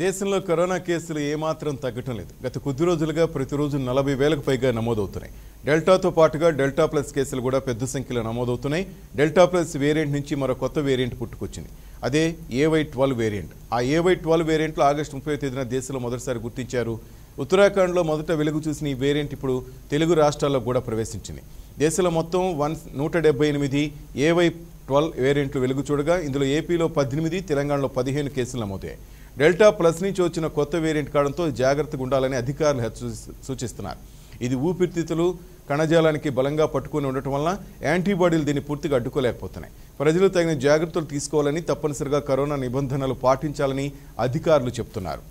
దేశంలో కరోనా కేసులు ఏమాత్రం తగ్గటం లేదు. గత కొద్ది రోజులుగా ప్రతిరోజు నలభై వేలకు పైగా నమోదవుతున్నాయి. డెల్టాతో పాటుగా డెల్టా ప్లస్ కేసులు కూడా పెద్ద సంఖ్యలో నమోదవుతున్నాయి. డెల్టా ప్లస్ వేరియంట్ నుంచి మరో కొత్త వేరియంట్ పుట్టుకొచ్చింది. అదే ఏవై ట్వెల్వ్ వేరియంట్. ఆ ఏవై ట్వెల్వ్ వేరియంట్లో ఆగస్టు ముప్పై తేదీన దేశంలో మొదటిసారి గుర్తించారు. ఉత్తరాఖండ్లో మొదట వెలుగు చూసిన ఈ వేరియంట్ ఇప్పుడు తెలుగు రాష్ట్రాల్లో కూడా ప్రవేశించింది. దేశంలో మొత్తం వన్ నూట డెబ్బై ఎనిమిది ఏవై ట్వెల్వ్ వేరియంట్లు వెలుగు చూడగా ఇందులో ఏపీలో పద్దెనిమిది తెలంగాణలో పదిహేను కేసులు నమోదయ్యాయి. డెల్టా ప్లస్ నుంచి వచ్చిన కొత్త వేరియంట్ కావడంతో జాగ్రత్తగా ఉండాలని అధికారులు సూచిస్తున్నారు. ఇది ఊపిరితిత్తులు కణజాలానికి బలంగా పట్టుకొని ఉండటం వలన యాంటీబాడీలు దీన్ని పూర్తిగా అడ్డుకోలేకపోతున్నాయి. ప్రజలు తగిన జాగ్రత్తలు తీసుకోవాలని తప్పనిసరిగా కరోనా నిబంధనలు పాటించాలని అధికారులు చెప్తున్నారు.